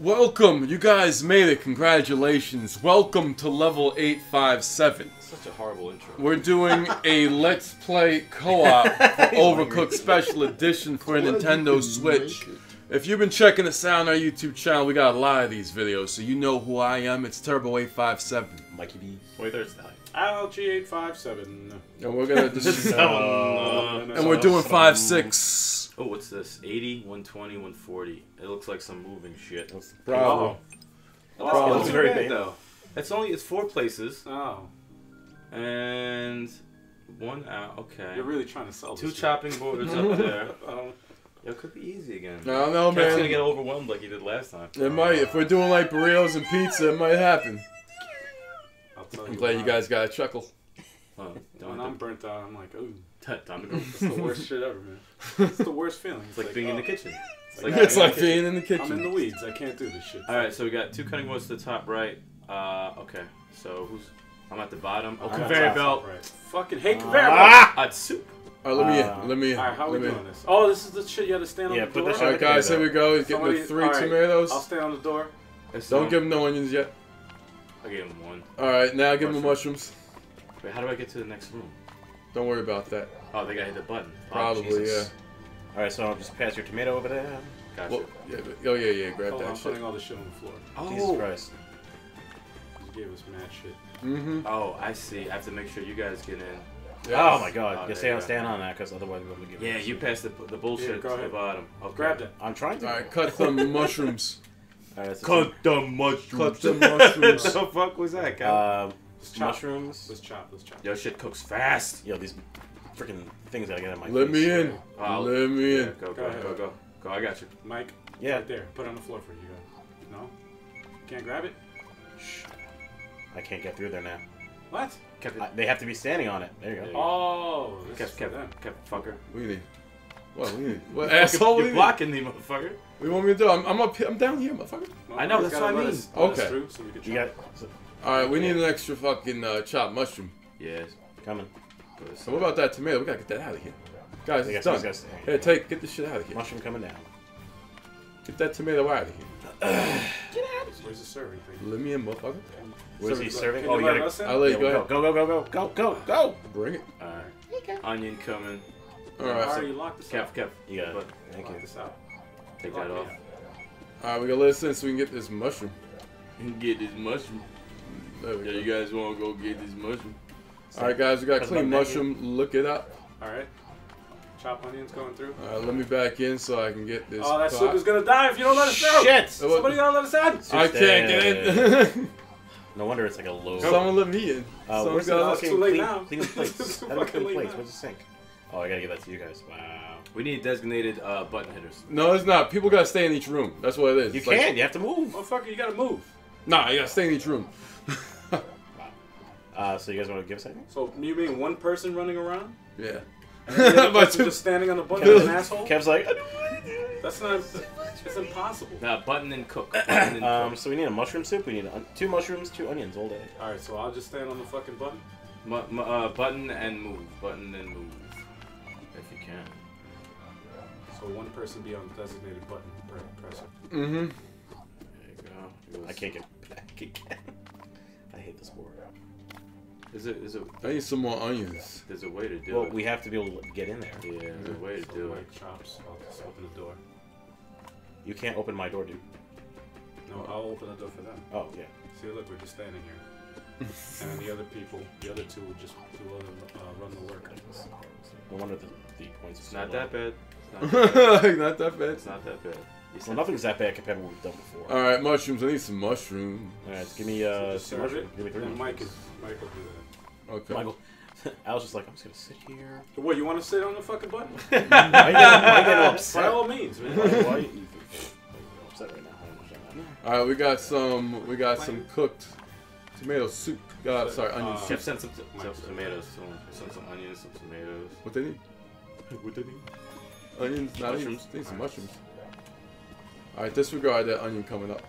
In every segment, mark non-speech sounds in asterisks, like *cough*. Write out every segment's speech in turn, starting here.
Welcome, you guys made it. Congratulations. Welcome to level 857. Such a horrible intro. We're doing a Let's Play co-op *laughs* Overcooked Special Edition for a Nintendo Switch. If you've been checking us out on our YouTube channel, we got a lot of these videos, so you know who I am. It's Turbo857. Mikey B. Wait, there's that. LG857. And we're gonna *laughs* just, Uh, and we're doing 5-6. Oh, what's this? 80, 120, 140. It looks like some moving shit. Bravo. Oh, Wow. that's It's very very bad big. though. It's only it's four places Oh, and one out. Okay. you're really trying to sell Two this shit. chopping boards up *laughs* there. Oh, Yo, it could be easy again. I don't know, Cat's gonna get overwhelmed like he did last time. It might. If we're doing like burritos and pizza, it might happen. I'll tell I'm glad you guys got a chuckle. Oh, When I'm burnt out, I'm like, ooh, time to go. it's the worst shit ever, man. It's the worst feeling. It's like being in the oh, kitchen. It's like like, It's like being in the kitchen. I'm in the weeds. I can't do this shit. All right, so we got two cutting boards to the top right. Uh, okay. So who's? I'm at the bottom. Oh, I'm conveyor at belt. Right. Fucking hate conveyor belt. Ah! Hot soup. All right, let me Uh, in. Let me in. All right, how let we doing in. this? Oh, this is the shit you had to stand Yeah, on the put door. the All right, guys, here we go. He's getting Somebody- the three all right, tomatoes. I'll stand on the door. Don't give him no onions yet. I gave him one. All right, now give him the mushrooms. Wait, how do I get to the next room? Don't worry about that. Oh, they gotta hit the button. Oh, Probably, Jesus. Alright, so I'll just pass your tomato over there. Gotcha. Well, yeah, but- oh yeah, yeah. Grab Oh, I'm shit. putting all the shit on the floor. Oh. Jesus oh. Christ. You gave us mad shit. Mm-hmm. Oh, I see. I have to make sure you guys get in. Oh my god. Oh, you there stay on, go. stand on that, because otherwise we won't give Yeah, you pass the, the bullshit Yeah, go to the ahead. bottom. Okay. Grab that. I'm trying to. All right, cut some *laughs* mushrooms. Alright, so Cut the mushrooms. Cut some *laughs* what *laughs* the fuck was that, guy? Um, Let's chop. mushrooms. Let's chop. Let's chop. Yo, shit cooks fast. Yo, these freaking things gotta get in my Let face. me in. Wow. Let me Yeah, in. go, Go go, go, go. Go, I got you. Mike, Yeah. right there. Put it on the floor for you. Go. No? Can't grab it? Shh. I can't get through there now. What? Kept I, they have to be standing on it. There you go. Oh, this Kept, is kept, them. kept, fucker. What do you need? What? What do you need? What asshole? You're you need? blocking me, motherfucker. What do you want me to do? I'm, I'm up here. I'm down here, motherfucker. Well, I know, you what I mean. us- let us Okay. through so we can You got. So, All right, we need an extra fucking uh, chopped mushroom. Yes. coming. So what about that tomato? We gotta get that out of here. Guys, I it's done. these guys stay. Here, take, get this shit out of here. Mushroom coming down. Get that tomato out of here. get out of here. Where's the serving thing? Let me in, motherfucker. Where's he serving? Can Oh, you you gotta. us? I'll let Yeah, you go go, go, go, go, go, go, go, go. Bring it. Alright. Onion coming. Alright. I right. already locked this Kev, out. Kev. You got it. But Thank Lock you. this out. take that off. All right, we gotta let this in so we can get this mushroom. Get this mushroom. There we Yeah, go. you guys want to go get this mushroom? All right, guys, we got clean button. mushroom. Look it up. All right. Chop onions going through. All right, let me back in so I can get this. Oh, that pot. soup is gonna die if you don't let us through. Shit! Somebody gotta let us in. I can't get in. *laughs* No wonder it's like a low. Someone let me in. Uh, Someone where's the got- It's too late clean, now. clean *laughs* plates? It's too How do clean late plates? Where's the sink? Oh, I gotta give that to you guys. Wow. We need designated uh, button hitters. No, it's not. People gotta stay in each room. That's what it is. You It's like- You have to move. Motherfucker, you gotta move. nah, you gotta stay in each room. *laughs* Uh, so you guys want to give us anything? So you mean one person running around? yeah. And *laughs* But just standing on the button Kevin- like an asshole? Kev's like. That's not. It's impossible. Nah, button and cook. *clears throat* Button and Um, cook. so we need a mushroom soup. We need on- two mushrooms, two onions all day. All right, so I'll just stand on the fucking button. Mu- mu- uh, button and move. Button and move. If you can. So one person be on the designated button pre- presser. Mm-hmm. There you go. It was- I can't get back again. I hate this board. Is it? Is it? I need some more onions. There's a way to do Well, it. Well, we have to be able to get in there. yeah, there's a way to So do it. chops. I'll just open the door. You can't open my door, dude. No, I'll open the door for them. Oh yeah. See, look, we're just standing here. *laughs* and then the other people, the other two, will just do other, uh, run the work. No wonder the, the points. are It's so not low. that bad. It's not *laughs* that bad. not that bad. It's not that bad. You Well, said- nothing's that bad compared to what we've done before. All right, mushrooms. I need some mushrooms. All right, give me So uh, just some serve mushrooms. it. Give me three. And Mike is. Mike will do Okay. Michael. *laughs* I was just like, I'm just gonna sit here. What, you want to sit on the fucking button? *laughs* Why you getting, why you getting By all means, man. Why, why you, you upset right now? I don't understand that. All right, we got some. We got some cooked tomato soup. Uh, sorry, onion Uh, soup. Chef sent some, Mike some tomatoes to him. Some onions, some tomatoes. What they need? What did he? Onions, not Mushrooms. They need some mushrooms. All right, disregard that onion coming up.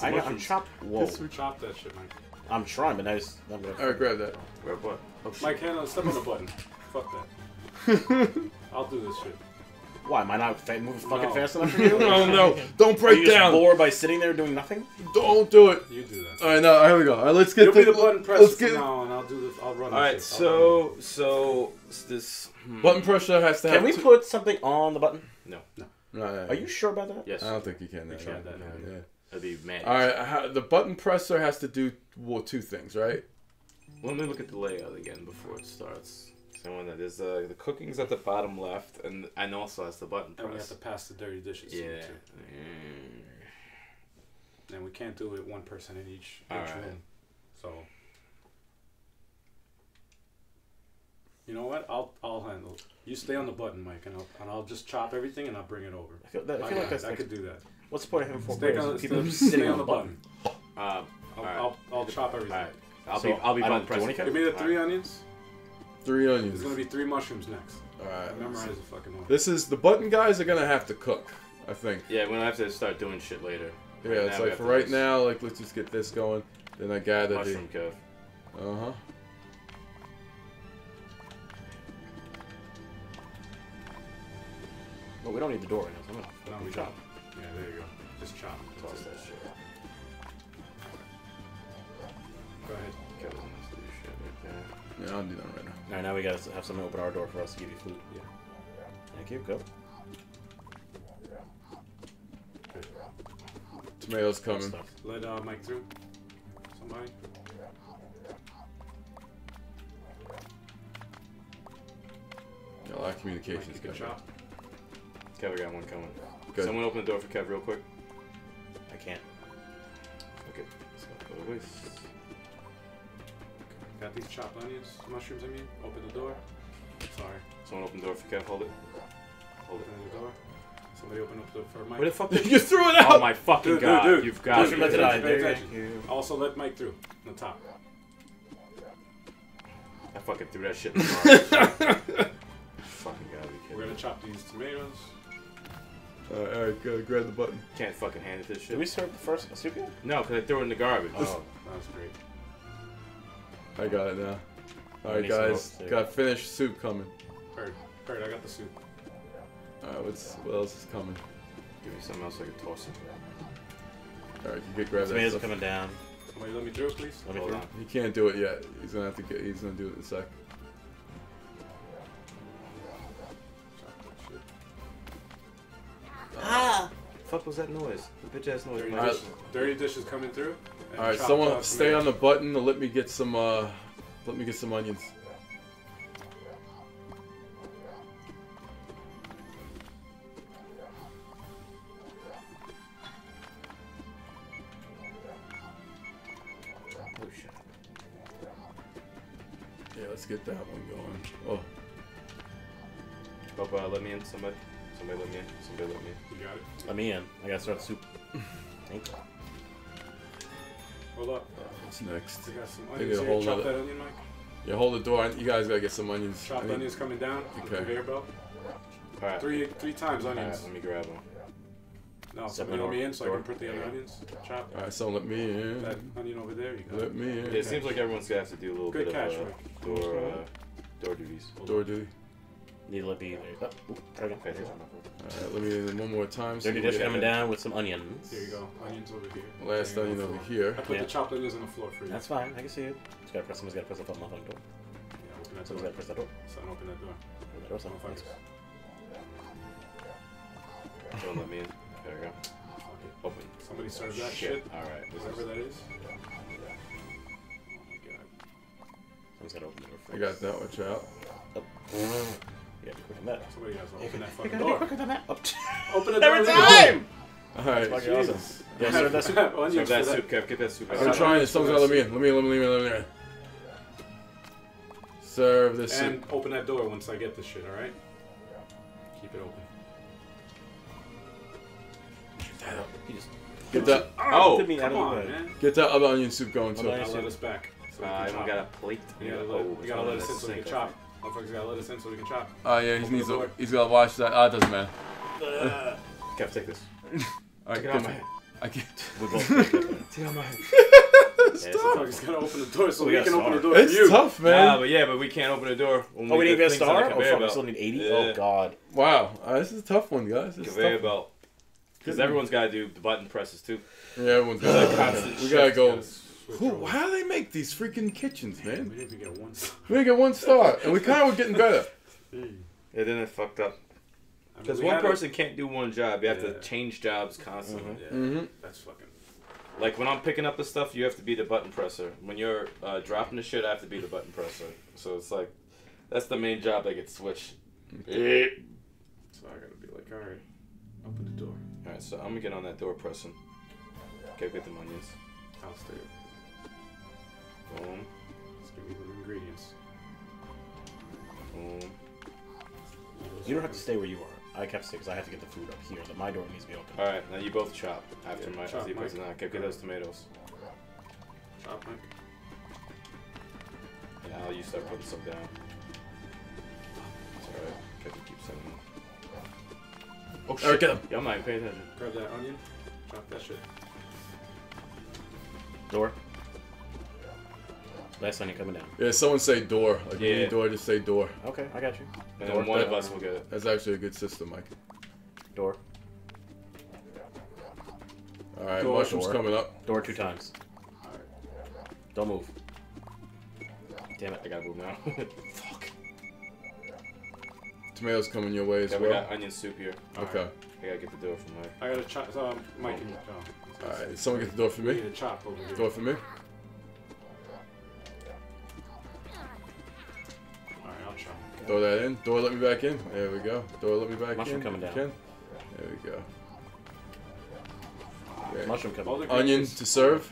I got, I'm chopped. Whoa. Just chop that shit, Mike. I'm trying, but now it's. I'm gonna. All right, grab that. Grab what? Oh. Mike, hand on, step on the button. Fuck that. *laughs* I'll do this shit. Why? Am I not fa- moving fucking No. fast enough for you? *laughs* Oh no! Don't Are break you down. bored by sitting there doing nothing? Don't do it. You do that. All right, now here we go. All right, let's get You'll the, be the button presser let's get now on. I'll do this. I'll run. All the right, shit. I'll run so so this. hmm. button pressure has to have. Can we put something on the button? No. No, no, Are you sure about that? Yes. I don't think you can. We no, can't, no, that, no. yeah. That'd be mad. All right, how, the button presser has to do well, two things, right? Let me look at the layout again before it starts. So when that is uh, the cooking's at the bottom left, and and also has the button press. And we have to pass the dirty dishes. Yeah. it, too. And we can't do it one person in each, each Alright. room. So. You know what? I'll I'll handle. it. You stay on the button, Mike, and I'll and I'll just chop everything and I'll bring it over. I feel, that, I I, feel like got that's. I like, could do that. what's the point of having four Stay players? on, if People stay, just sitting stay on the button. Um, I'll, Alright. I'll, I'll chop everything. Alright. I'll So be I'll be I button don't do pressing. anything? Give me the three onions. Three onions. There's gonna be three mushrooms next. All right. Memorize the fucking one. This is the button guys are gonna have to cook. I think. Yeah, we're gonna have to start doing shit later. Yeah, Right it's now we like have for to right just- now, like let's just get this going. Then I gather Mushroom Kev. the. Uh huh. Well, we don't need the door right now. So I'm gonna No, we chop. don't. Yeah, there you go. Just chop. Toss that it. shit. Go ahead. Kev doesn't to do shit right there. Yeah, I'll do that right now. All right, now we gotta have someone open our door for us to give you food. Yeah. Thank you. Go. Tomatoes coming. Let uh, Mike through. Somebody. Yeah, a lot of communications you can going. chop. Kev, I got one coming. Good. Someone open the door for Kev real quick. I can't. Okay. Let's go the way. Got these chopped onions, mushrooms. I mean, open the door. Sorry. Someone open the door for Kev. Hold it. Hold it. Open the door. Somebody open up the door for Mike. Where the fuck *laughs* did you threw it out. Oh my fucking Dude, dude, god! dude. You've got Dude, me. Mushroom pay at the attention, eye. pay Thank attention. you. Also, let Mike through. On the top. I fucking threw that shit in the *laughs* garbage. *laughs* fucking gotta be We're gonna chop these tomatoes. All right, all right, gotta grab the button. Can't fucking hand it this Did shit. we serve the first soup yet? No, because I threw it in the garbage. Oh. That was great. I got it now. All right, guys, got finished soup coming. Alright, Bird, I got the soup. All right, what's what else is coming? Give me something else I can toss it. All right, you get grab that Tomatoes are stuff. coming down. Somebody let me through, please. Let me Hold through. on. He can't do it yet. He's gonna have to get. He's gonna do it in a sec. Fuck was that noise? The bitch ass noise. Dirty, in dish, dirty dishes coming through. and All right, someone stay on the button and let me get some. uh Let me get some onions. Oh shit. Yeah, let's get that one going. Oh, Oh, uh, let me in. Somebody. Somebody let me in. Somebody let me in. You got it. Let me in. I gotta start the soup. *laughs* Thank you. Hold up. what's next? We got some onions here. Chop nother- that onion, Mike. Yeah, hold the door. You guys gotta get some onions. I Chopped need- onions coming down. on the Okay. Conveyor belt. All right. Three, three times All right, onions. let me grab them. No, Seven somebody let or- me in so I can put the other onions. Chop. All right, someone let me in. That onion over there. You got Let it. me in. Yeah, it seems like everyone's gonna have to do a little Good bit catch, of uh, Mike. door uh, door duties. Door duty. Need to let me. Oh, ooh, try again. All right, let me in one more time. Dirty dish get coming down with some onions. There you go. Onions over here. Last Onion onion on the over here. I put Yeah. the chopped onions on the floor for you. That's fine. I can see it. Just gotta press. Someone's gotta press the button on the door. Yeah, open that Someone's door. gotta press that door. Son, open that door. Open that door. Son. Thanks. Motherfuckers. Don't let me in. There we go. Oh, fuck it. Open. Somebody serve that shit. All right. This Whatever is, that is. Oh my god. Someone's gotta open the door. I got that. Watch out. Oh. You gotta be quick on that. Somebody has to open that gotta fucking be door. quicker than that. Oh. Open the door. Every time! All right. Fucking awesome. Jesus. Yeah, serve that soup. Onions serve that soup, Kev. Get that soup. I'm I'm trying. Someone's gotta let me in. Let me in. Let me in. Let me in. Serve this soup. And open that door once I get this shit, alright? Keep it open. You just Get that. Oh, put Come on, man. Get that other onion soup going too. onion Now let us back. So Uh, I can don't got a plate. You gotta, Oh, let, you gotta let us in so we can chop. Motherfuckers gotta let us in so we can chop. Oh yeah, he Open needs the to. door. He's gotta watch that. Ah, it doesn't matter. think. *laughs* Kev, take this. All right, Take it out get my head. I can't. We both take it. Take out my head. It's *laughs* Yeah, it's tough. Oh, he's gotta open the door so We we can open the door It's you. tough, Nah, man. but yeah, but we can't open the door. When Oh, we didn't get get a star? the Oh, fuck, we belt. still need 80? Yeah. Oh, God. Wow, uh, this is a tough one, guys. This is Conveyor tough. belt. Because everyone's got to do the button presses too. Yeah, everyone's got constant We gotta shift go. Gotta Who, how do they make these freaking kitchens, man? We didn't get one. star. We didn't get one star, and we kind of were getting better. *laughs* Hey. And then it fucked up. I mean, Because one had a- person can't do one job. You have Yeah. to change jobs constantly. Yeah, Mm-hmm. that's fucking. Like when I'm picking up the stuff, you have to be the button presser. When you're uh, dropping the shit, I have to be the button presser. So it's like, that's the main job that gets switched. So I gotta be like, all right, open the door. Alright, so I'm gonna get on that door pressing. Okay, get the onions. I'll stay. Boom, Let's give me the ingredients. boom. You don't have to stay where you are. I kept stay because I have to get the food up here. But my door needs to be open. Alright, now you both chop after Yeah, my chop, after you Mike. it on. Okay, get those tomatoes. Chop, Mike. Yeah, I'll you start putting some down. It's alright. Okay, keep sending them. Oh shit! Alright, get 'em. Yeah, I'm not even paying attention. Grab that onion. Chop that shit. Door. Last onion coming down. Yeah, someone say door. Like, when you Yeah. need door, just say door. Okay, I got you. And Door. then one of us will get it. That's actually a good system, Mike. Door. All right, Door. mushrooms Door. coming up. Door two times. All right. Don't move. Damn it, I gotta move now. *laughs* Fuck. Tomatoes coming your way as yeah, we well. got onion soup here. Okay. I gotta get the door from Mike. I gotta chop. Um, Mike and oh, All right. Someone get the door for We me. need a chop over here. Door for me. Throw that in. Door, let me back in. There we go. Door, let me back Mushroom in. coming down. can. There we go. Okay. Mushroom coming. the Onion to serve.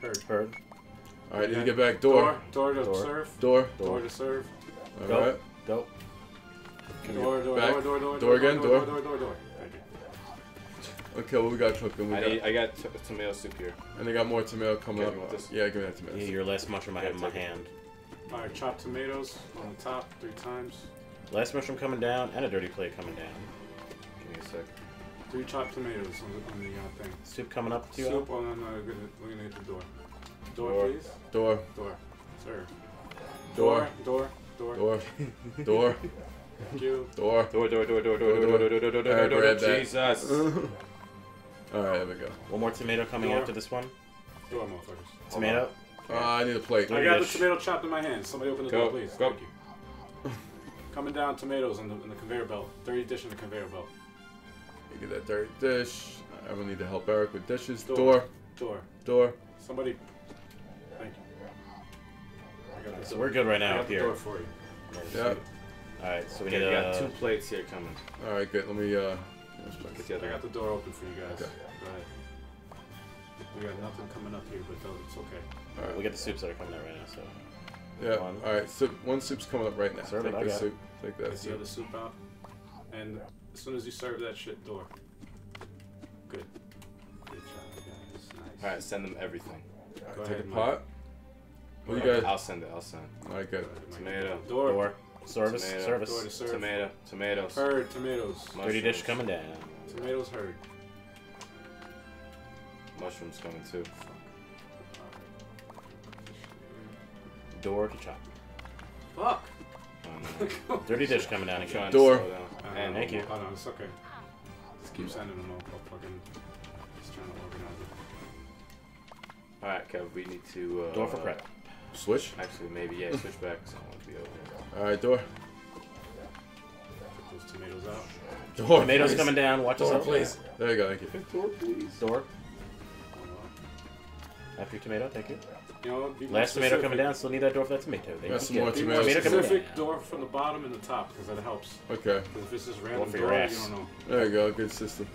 Heard. Heard. All right, you Yeah. get back door. Door. Door to Door. serve. Door. Door to serve. All Go. right. Go. Door, door, back. door, door, door, Door again, door, door. door, door, door. Thank. Okay, what we got cooking? We I got, need, I got t- tomato soup here. and they got more tomato coming Okay, up. you want this? Yeah, give me that tomato. Yeah, your last mushroom I have in my hand. All right, chop tomatoes on the top three times. Last mushroom coming down and a dirty plate coming down. Give me a sec. Three chopped tomatoes on the, on the uh, thing. Soup coming up to you. Soup. Oh no, no, we're gonna, we're gonna hit the door. Door, Door. please. Door. Door. Sir. Door. Door. Door. Door. Door. Thank you. Door. Door, door, door, door, door, Door, door, door. door, door, door, door, door, Alright, door, grab door. that. Jesus. All right, there we go. One more tomato coming Door. after this one. Door, motherfuckers. Tomato. Uh, I need a plate. I got the dish. tomato chopped in my hand. Somebody open the Go, door, please. go. Thank you. Coming down tomatoes in the, on the conveyor belt. Dirty dish in the conveyor belt. You get that dirty dish. I will need to help Eric with dishes. Door. Door. Door. Door. Somebody. Thank you. I got So door. we're good right I now got up the here. door for you. Yeah. All right, so we Okay, need we got a. two plates here coming. All right, good. Let me. Uh, Get the I got the door open for you guys. Okay. Go ahead. We got nothing coming up here, but it's okay. All right. We get the soups that are coming out right now. So Yeah. One. All right. Soup. One soup's coming up right now. Serve Take it, I this got soup. Take that Get the other soup out. And as soon as you serve that shit, door. Good. Good job, guys. Nice. Alright, send them everything. All Go right, take ahead, a Mike. pot. What do you guys? I'll send it, I'll send. All right, good. Go ahead, Mike. Tomato. Door. door, service, Tomato. service. Door to serve. Tomato, tomatoes. Heard. Tomatoes. Dirty dish coming down. Tomatoes heard. Mushrooms coming too. Door to chop. Fuck. Oh, no. Dirty dish coming down I'm again. Door. to slow down. And Thank you. Oh no, it's okay. Just keep sending them. I'll, I'll fucking. Just trying to organize it. Alright, Kev, we need to. Uh, Door for prep. Switch. Actually, maybe, yeah, switch back. So I want to be over here. All right, door. Get those tomatoes out. Door. Tomatoes please. coming down. Watch Door, yourself. please. There you go. Thank you. Door, please. Door. Hold on. After your tomato, thank you. You know, be more Last tomato coming down. Still need that door for that tomato. Thank Got some you. more Be more tomatoes Tomato specific down. door from the bottom and the top because that helps. Okay. Because if it's just random for door, you don't know. There you go. Good system.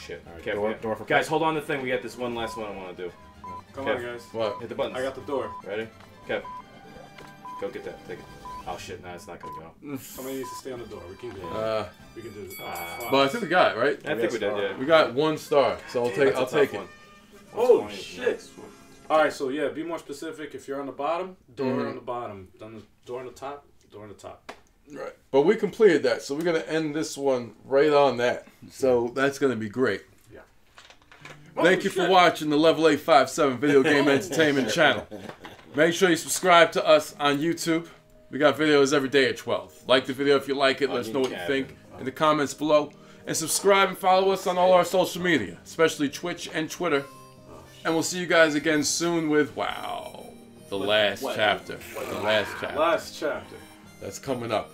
Shit. Alright, Kev, door- yeah. door for Guys, hold on the thing. We got this one last one I want to do. Come Kev. on, guys. What? Hit the buttons. I got the door. Ready? Kev. Go get that. Take it. Oh shit, no, it's not gonna go. Somebody needs to stay on the door. We can do it. Uh, we can do it. Ah. fuck. but I think we got it right. I think we did, yeah. We got one star, so I'll take. That's a I'll tough take it. one. Oh, shit. All right, so yeah, be more specific. If you're on the bottom, door Mhm. on the bottom. Then the door on the top, door on the top. Right. But we completed that, so we're gonna end this one right on that. So that's gonna be great. Yeah. Thank you for watching the Level 857 Video Game Entertainment channel. Make sure you subscribe to us on YouTube. We got videos every day at 12. Like the video if you like it. Let us know what you think in the comments below. And subscribe and follow us on all our social media, especially Twitch and Twitter. And we'll see you guys again soon with, wow, the last chapter. The last chapter. Last chapter. That's coming up.